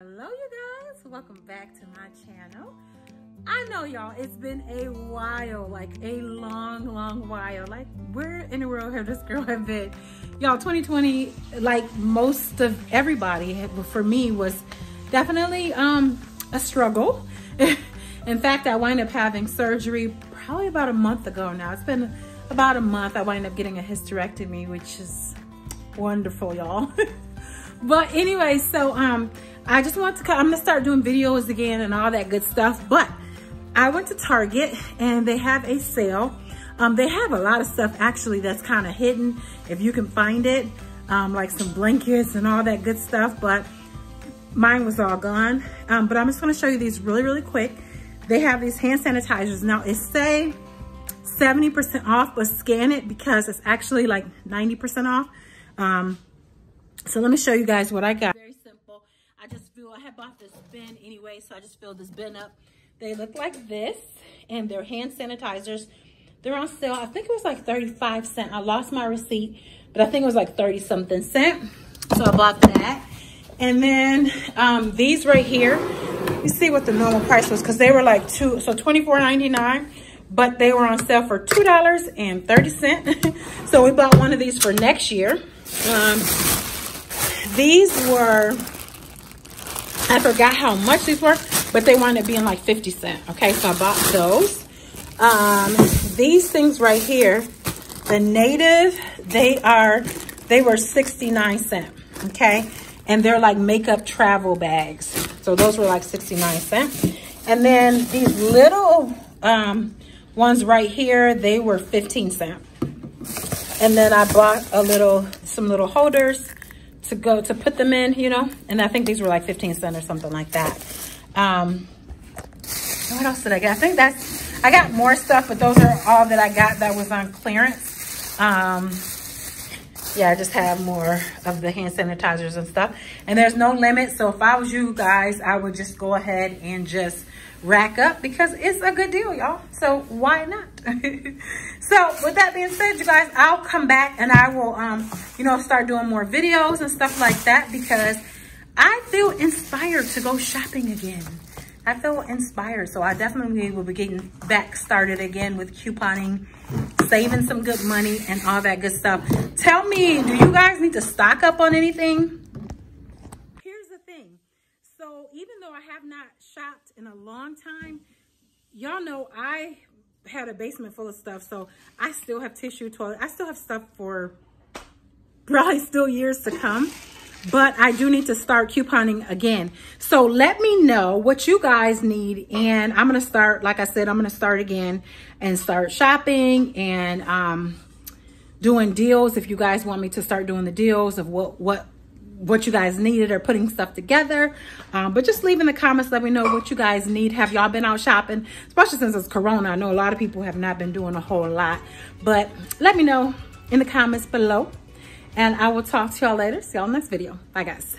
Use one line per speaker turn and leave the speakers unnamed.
Hello you guys, welcome back to my channel. I know y'all, it's been a while, like a long, long while. Like where in the world have this girl have been? Y'all, 2020, like most of everybody, for me was definitely um, a struggle. in fact, I wind up having surgery probably about a month ago now. It's been about a month. I wind up getting a hysterectomy, which is wonderful, y'all. but anyway, so um, I just want to, I'm gonna start doing videos again and all that good stuff. But I went to Target and they have a sale. Um, they have a lot of stuff actually that's kind of hidden if you can find it, um, like some blankets and all that good stuff. But mine was all gone. Um, but I'm just gonna show you these really, really quick. They have these hand sanitizers. Now it say 70% off, but scan it because it's actually like 90% off. Um, so let me show you guys what I got. I just feel, I had bought this bin anyway, so I just filled this bin up. They look like this, and they're hand sanitizers. They're on sale. I think it was like 35 cent. I lost my receipt, but I think it was like 30 something cent. So I bought that. And then um, these right here, you see what the normal price was because they were like two, so $24.99 but they were on sale for $2.30. so we bought one of these for next year. Um, these were, I forgot how much these were, but they wound up being like 50 cent. Okay, so I bought those. Um, these things right here, the native, they are, they were 69 cent. Okay, and they're like makeup travel bags. So those were like 69 cent. And then these little um, ones right here, they were 15 cent. And then I bought a little, some little holders to go, to put them in, you know, and I think these were like 15 cent or something like that. Um, what else did I get? I think that's, I got more stuff, but those are all that I got that was on clearance. Um, yeah, I just have more of the hand sanitizers and stuff. And there's no limit. So if I was you guys, I would just go ahead and just rack up because it's a good deal, y'all. So why not? so with that being said, you guys, I'll come back and I will, um, you know, start doing more videos and stuff like that because I feel inspired to go shopping again. I feel inspired. So I definitely will be getting back started again with couponing, saving some good money and all that good stuff. Tell me, do you guys need to stock up on anything? Here's the thing. So even though I have not shopped in a long time, y'all know I had a basement full of stuff. So I still have tissue, toilet. I still have stuff for probably still years to come but I do need to start couponing again. So let me know what you guys need. And I'm going to start, like I said, I'm going to start again and start shopping and um, doing deals. If you guys want me to start doing the deals of what, what, what you guys needed or putting stuff together. Um, but just leave in the comments, let me know what you guys need. Have y'all been out shopping? Especially since it's Corona. I know a lot of people have not been doing a whole lot. But let me know in the comments below. And I will talk to y'all later. See y'all next video. Bye, guys.